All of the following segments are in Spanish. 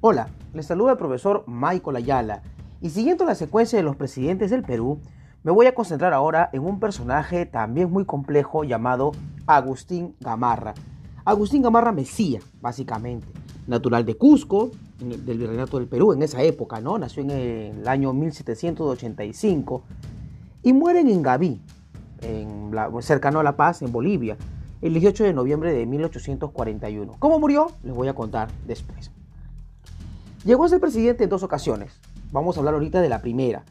Hola, les saluda el profesor Michael Ayala y siguiendo la secuencia de los presidentes del Perú, me voy a concentrar ahora en un personaje también muy complejo llamado Agustín Gamarra. Agustín Gamarra Mesía, básicamente, natural de Cusco, del Virreinato del Perú en esa época, ¿no? Nació en el año 1785 y muere en Ingaví, en cercano a La Paz, en Bolivia, el 18 de noviembre de 1841. ¿Cómo murió? Les voy a contar después. Llegó a ser presidente en dos ocasiones. Vamos a hablar ahorita de la primera.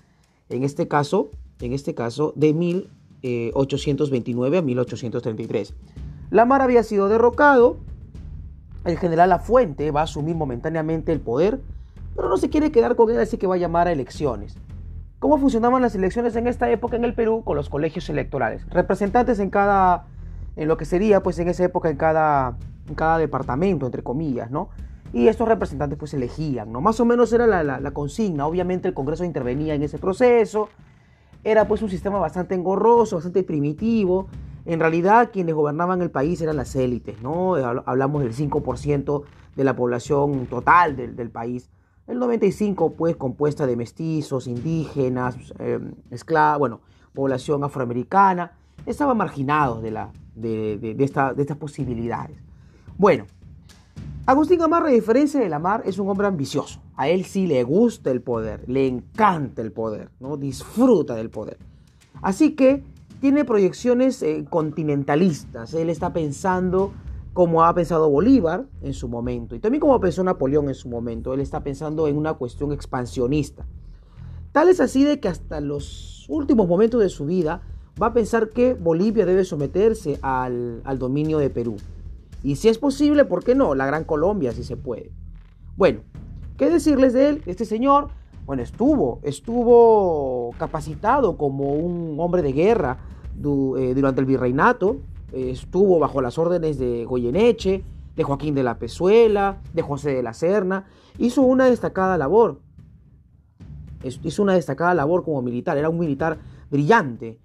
En este caso, en este caso de 1829 a 1833. Lamar había sido derrocado. El general Lafuente va a asumir momentáneamente el poder, pero no se quiere quedar con él, así que va a llamar a elecciones. ¿Cómo funcionaban las elecciones en esta época en el Perú? Con los colegios electorales. Representantes en cada, en lo que sería pues en esa época en cada, en cada departamento, entre comillas, ¿no? Y estos representantes pues elegían, ¿no? Más o menos era la, consigna, obviamente el Congreso intervenía en ese proceso, era pues un sistema bastante engorroso, bastante primitivo, en realidad quienes gobernaban el país eran las élites, ¿no? Hablamos del 5% de la población total del, país, el 95% pues compuesta de mestizos, indígenas, em, esclavos, bueno, población afroamericana, estaban marginados de, la, de, de estas posibilidades. Bueno, Agustín Gamarra, a diferencia de Lamar, es un hombre ambicioso. A él sí le gusta el poder, le encanta el poder, ¿no? disfruta del poder. Así que tiene proyecciones eh, continentalistas. Él está pensando como ha pensado Bolívar en su momento y también como pensó Napoleón en su momento. Él está pensando en una cuestión expansionista. Tal es así de que hasta los últimos momentos de su vida va a pensar que Bolivia debe someterse al, al dominio de Perú. Y si es posible, ¿por qué no? La Gran Colombia, si se puede. Bueno, ¿qué decirles de él? Este señor, bueno, estuvo, estuvo capacitado como un hombre de guerra eh, durante el virreinato, estuvo bajo las órdenes de Goyeneche, de Joaquín de la Pezuela, de José de la Serna, hizo una destacada labor, hizo una destacada labor como militar, era un militar brillante,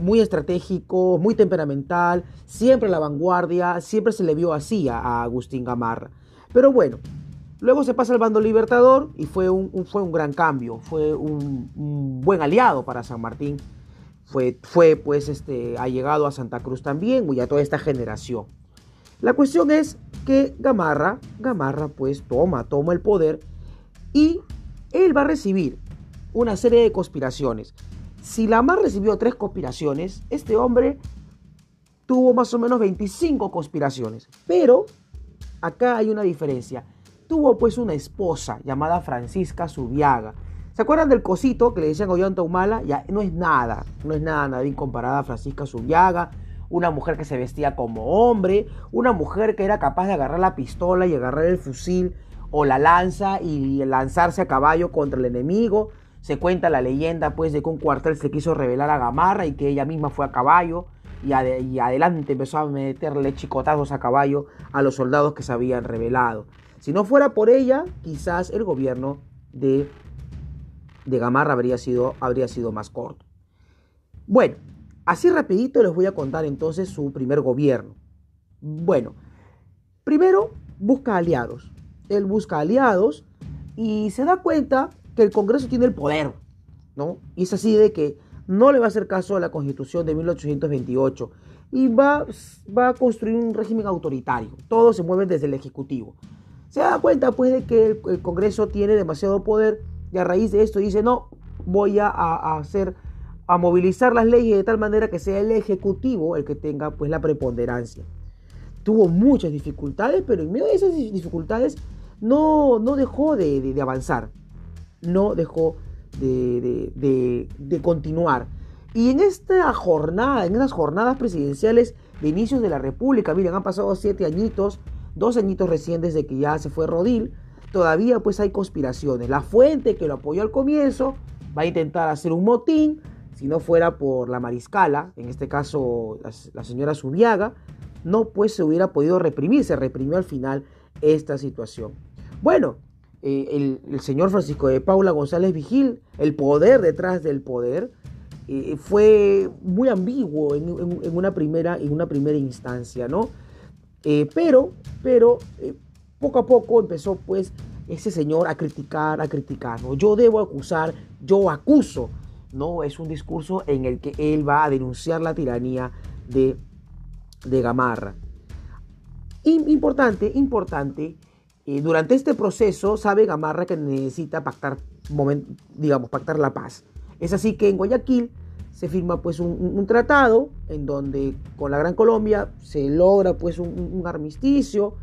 muy estratégico, muy temperamental, siempre a la vanguardia, siempre se le vio así a, Agustín Gamarra. Pero bueno, luego se pasa al bando libertador y fue un, fue un gran cambio, fue un, buen aliado para San Martín. Fue, fue pues este, ha llegado a Santa Cruz también y a toda esta generación. La cuestión es que Gamarra, Gamarra pues toma, toma el poder y él va a recibir una serie de conspiraciones. Si Lamar recibió tres conspiraciones, este hombre tuvo más o menos 25 conspiraciones. Pero acá hay una diferencia. Tuvo pues una esposa llamada Francisca Subiaga. ¿Se acuerdan del cosito que le decían Ollanta Humala? Ya no es nada, no es nada, nada comparada a Francisca Subiaga. Una mujer que se vestía como hombre, una mujer que era capaz de agarrar la pistola y agarrar el fusil o la lanza y lanzarse a caballo contra el enemigo. Se cuenta la leyenda pues de que un cuartel se quiso revelar a Gamarra y que ella misma fue a caballo y, adelante empezó a meterle chicotazos a caballo a los soldados que se habían revelado. Si no fuera por ella, quizás el gobierno de, de Gamarra habría sido, habría sido más corto. Bueno, así rapidito les voy a contar entonces su primer gobierno. Bueno, primero busca aliados. Él busca aliados y se da cuenta que el Congreso tiene el poder, ¿no? Y es así de que no le va a hacer caso a la Constitución de 1828 y va, va a construir un régimen autoritario. Todo se mueve desde el Ejecutivo. Se da cuenta pues de que el, Congreso tiene demasiado poder y a raíz de esto dice, no, voy a, hacer, a movilizar las leyes de tal manera que sea el Ejecutivo el que tenga pues la preponderancia. Tuvo muchas dificultades, pero en medio de esas dificultades no, no dejó de avanzar no dejó de, continuar. Y en esta jornada, en estas jornadas presidenciales de inicios de la República, miren, han pasado siete añitos, dos añitos recién desde que ya se fue Rodil, todavía pues hay conspiraciones. La fuente que lo apoyó al comienzo va a intentar hacer un motín, si no fuera por la mariscala, en este caso la, la señora Zubiaga, no pues se hubiera podido reprimir, se reprimió al final esta situación. Bueno, eh, el, señor Francisco de Paula González Vigil, el poder detrás del poder, eh, fue muy ambiguo en, una primera, en una primera instancia, ¿no? Eh, pero, pero poco a poco empezó pues ese señor a criticar, a criticar, ¿no? Yo debo acusar, yo acuso, ¿no? Es un discurso en el que él va a denunciar la tiranía de, de Gamarra. Importante, importante, eh, durante este proceso sabe Gamarra que necesita pactar, digamos, pactar la paz. Es así que en Guayaquil se firma pues un, tratado en donde con la Gran Colombia se logra pues un, armisticio,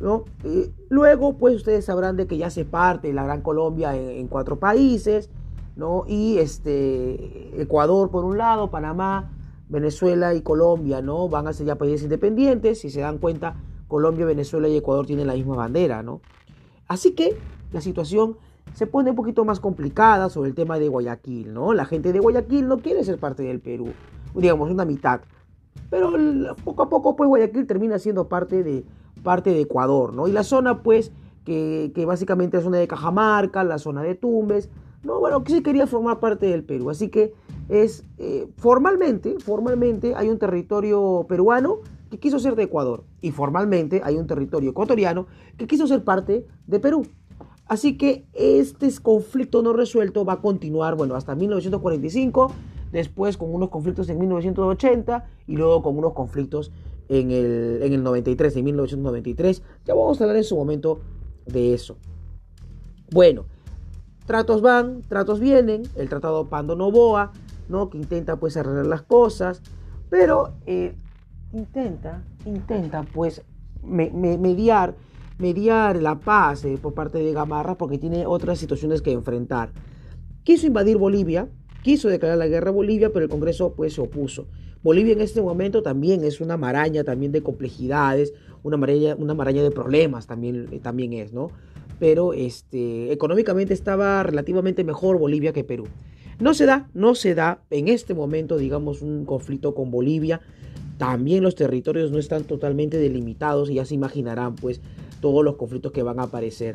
¿no? Eh, luego pues ustedes sabrán de que ya se parte la Gran Colombia en, cuatro países, ¿no? Y este, Ecuador por un lado, Panamá, Venezuela y Colombia, ¿no? Van a ser ya países independientes, si se dan cuenta, Colombia, Venezuela y Ecuador tienen la misma bandera, ¿no? Así que la situación se pone un poquito más complicada sobre el tema de Guayaquil, ¿no? La gente de Guayaquil no quiere ser parte del Perú, digamos, una mitad. Pero poco a poco, pues Guayaquil termina siendo parte de, parte de Ecuador, ¿no? Y la zona, pues, que, básicamente es la zona de Cajamarca, la zona de Tumbes, ¿no? Bueno, que sí quería formar parte del Perú. Así que es, eh, formalmente, formalmente hay un territorio peruano que quiso ser de Ecuador. Y formalmente hay un territorio ecuatoriano que quiso ser parte de Perú. Así que este conflicto no resuelto va a continuar, bueno, hasta 1945, después con unos conflictos en 1980 y luego con unos conflictos en el, en el 93, en 1993. Ya vamos a hablar en su momento de eso. Bueno, tratos van, tratos vienen, el tratado Pando Novoa, ¿no? que intenta pues arreglar las cosas, pero eh, intenta, intenta pues mediar mediar la paz eh, por parte de Gamarra porque tiene otras situaciones que enfrentar. Quiso invadir Bolivia, quiso declarar la guerra a Bolivia, pero el Congreso pues se opuso. Bolivia en este momento también es una maraña también de complejidades, una maraña, una maraña de problemas también, eh, también es, ¿no? Pero este, económicamente estaba relativamente mejor Bolivia que Perú. No se da, no se da en este momento, digamos, un conflicto con Bolivia. También los territorios no están totalmente delimitados y ya se imaginarán, pues, todos los conflictos que van a aparecer.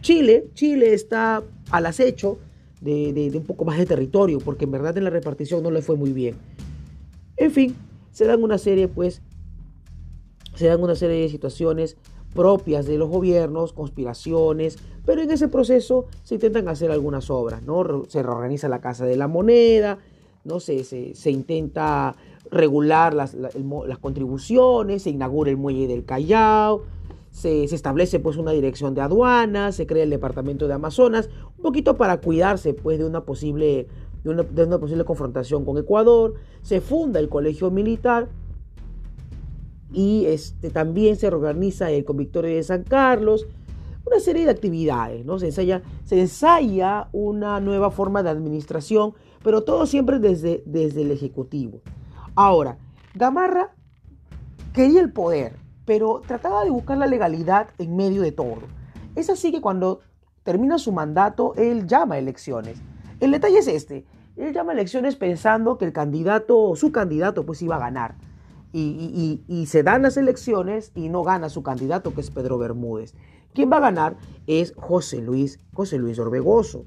Chile, Chile está al acecho de, un poco más de territorio, porque en verdad en la repartición no le fue muy bien. En fin, se dan una serie, pues, se dan una serie de situaciones propias de los gobiernos, conspiraciones, pero en ese proceso se intentan hacer algunas obras, ¿no? Se reorganiza la Casa de la Moneda, ¿no? Se, se, intenta regular las, las, contribuciones, se inaugura el muelle del Callao, se, establece pues una dirección de aduanas, se crea el departamento de Amazonas, un poquito para cuidarse pues de una posible, de una, posible confrontación con Ecuador, se funda el colegio militar y este, también se organiza el Convictorio de San Carlos, una serie de actividades, ¿no? Se ensaya, se ensaya una nueva forma de administración, pero todo siempre desde, desde el Ejecutivo. Ahora, Gamarra quería el poder, pero trataba de buscar la legalidad en medio de todo. Es así que cuando termina su mandato, él llama a elecciones. El detalle es este, él llama a elecciones pensando que el candidato, su candidato, pues iba a ganar. Y, se dan las elecciones y no gana su candidato, que es Pedro Bermúdez. Quien va a ganar es José Luis, José Luis Orbegoso.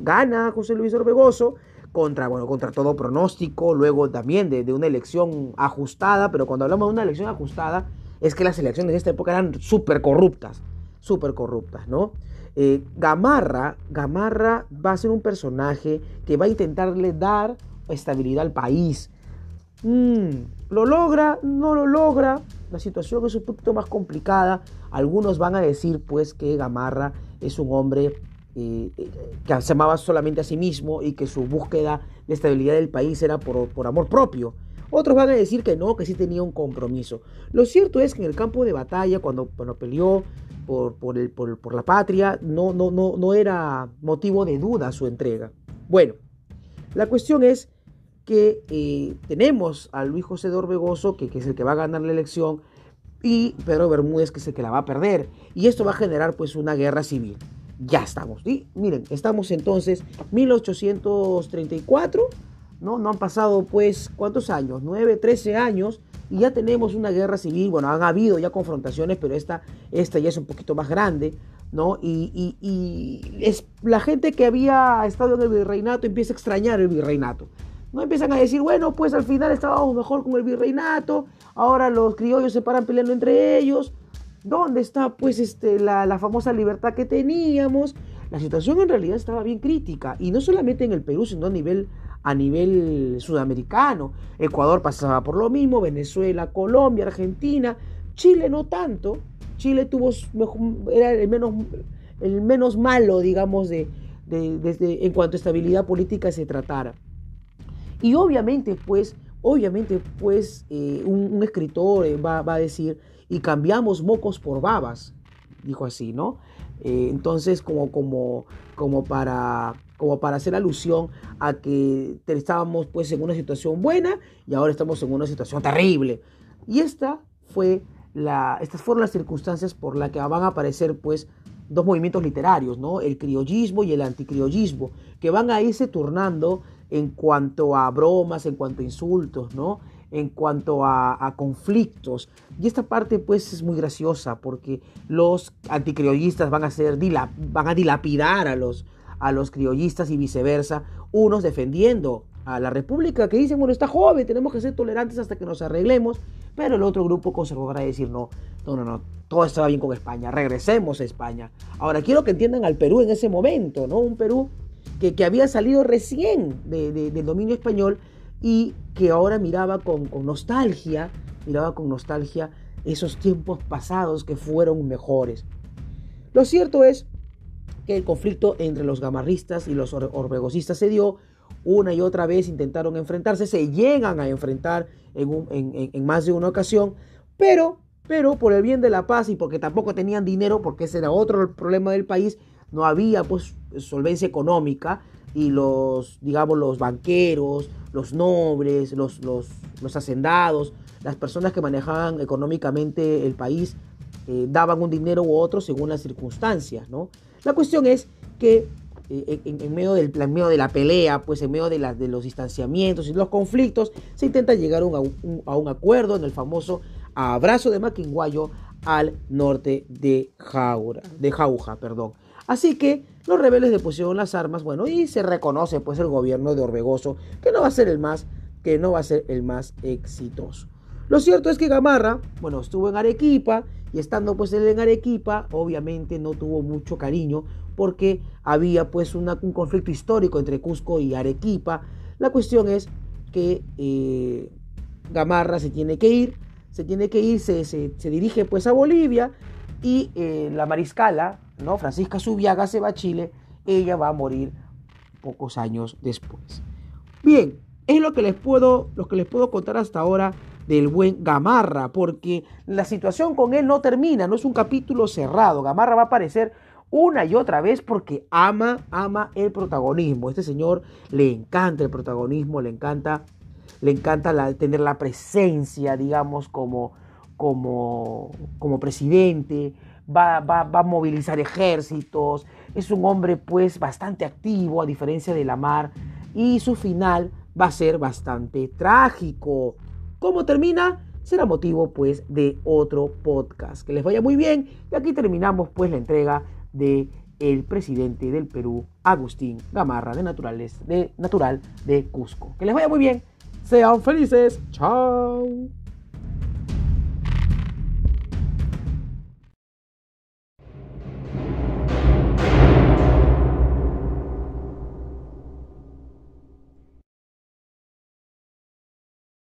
Gana José Luis Orbegoso contra, bueno, contra todo pronóstico, luego también de, de una elección ajustada, pero cuando hablamos de una elección ajustada, es que las elecciones de esta época eran súper corruptas, súper corruptas, ¿no? Eh, Gamarra, Gamarra va a ser un personaje que va a intentarle dar estabilidad al país. Mm, ¿Lo logra? ¿No lo logra? La situación es un poquito más complicada. Algunos van a decir pues que Gamarra es un hombre que se amaba solamente a sí mismo y que su búsqueda de estabilidad del país era por, por amor propio. Otros van a decir que no, que sí tenía un compromiso. Lo cierto es que en el campo de batalla, cuando, peleó por, por, el, por, la patria, no, no, no, no era motivo de duda su entrega. Bueno, la cuestión es que eh, tenemos a Luis José de Orbegoso, que, que, es el que va a ganar la elección, y Pedro Bermúdez, que es el que la va a perder. Y esto va a generar pues una guerra civil. Ya estamos. Y miren, estamos entonces 1834 ¿no? No han pasado pues, ¿cuántos años? 9, 13 años y ya tenemos una guerra civil. Bueno, han habido ya confrontaciones, pero esta, esta ya es un poquito más grande, ¿no? Y, es, la gente que había estado en el virreinato empieza a extrañar el virreinato. No empiezan a decir, bueno, pues al final estábamos mejor con el virreinato, ahora los criollos se paran peleando entre ellos. ¿Dónde está pues este, la, la famosa libertad que teníamos? La situación en realidad estaba bien crítica y no solamente en el Perú, sino a nivel a nivel sudamericano. Ecuador pasaba por lo mismo, Venezuela, Colombia, Argentina, Chile no tanto. Chile tuvo era el menos, el menos malo, digamos, de, en cuanto a estabilidad política se tratara. Y obviamente, pues, obviamente, pues, eh, un, escritor eh, va, va, a decir, y cambiamos mocos por babas, dijo así, ¿no? Eh, entonces, como, como, como, para, como para hacer alusión a que estábamos pues en una situación buena y ahora estamos en una situación terrible. Y esta fue la, estas fueron las circunstancias por las que van a aparecer pues dos movimientos literarios, ¿no? El criollismo y el anticriollismo, que van a irse turnando en cuanto a bromas, en cuanto a insultos, ¿no? En cuanto a, conflictos. Y esta parte pues es muy graciosa porque los anticriollistas van a, ser, van a dilapidar a los, a los criollistas y viceversa, unos defendiendo a la República que dicen, bueno, está joven, tenemos que ser tolerantes hasta que nos arreglemos, pero el otro grupo conservador va a decir, no, no, no, no, todo estaba bien con España, regresemos a España. Ahora, quiero que entiendan al Perú en ese momento, ¿no? Un Perú que, que había salido recién del dominio español, y que ahora miraba con, nostalgia, miraba con nostalgia esos tiempos pasados que fueron mejores. Lo cierto es que el conflicto entre los gamarristas y los orbegosistas se dio una y otra vez, intentaron enfrentarse, se llegan a enfrentar en, más de una ocasión, pero, pero por el bien de la paz y porque tampoco tenían dinero, porque ese era otro problema del país, no había pues solvencia económica, y los, digamos, los banqueros, los nobles, los, los, los hacendados, las personas que manejaban económicamente el país, eh, daban un dinero u otro según las circunstancias, ¿no? La cuestión es que eh, en, medio del, en medio de la pelea, pues en medio de, la, de los distanciamientos y los conflictos, se intenta llegar a un, a un acuerdo en el famoso abrazo de Maquinguayo al norte de, Jaura, de Jauja. Perdón. Así que los rebeldes depusieron las armas, bueno, y se reconoce pues el gobierno de Orbegoso, que no va a ser el más, que no va a ser el más exitoso. Lo cierto es que Gamarra, bueno, estuvo en Arequipa y estando pues él en Arequipa, obviamente no tuvo mucho cariño porque había pues un conflicto histórico entre Cusco y Arequipa. La cuestión es que eh, Gamarra se tiene que ir, se tiene que ir, se, dirige pues a Bolivia y eh, la mariscala, ¿no? Francisca Subiaga se va a Chile, ella va a morir pocos años después. Bien, es lo que les puedo, lo que les puedo contar hasta ahora del buen Gamarra, porque la situación con él no termina, no es un capítulo cerrado. Gamarra va a aparecer una y otra vez porque ama, ama el protagonismo. Este señor le encanta el protagonismo, le encanta, le encanta tener la presencia, digamos, como, como, como presidente, va, a movilizar ejércitos, es un hombre pues bastante activo a diferencia de Lamar y su final va a ser bastante trágico. ¿Cómo termina? Será motivo pues de otro podcast. Que les vaya muy bien y aquí terminamos pues la entrega de el presidente del Perú, Agustín Gamarra de Naturales de Natural de Cusco. Que les vaya muy bien. Sean felices. Chao.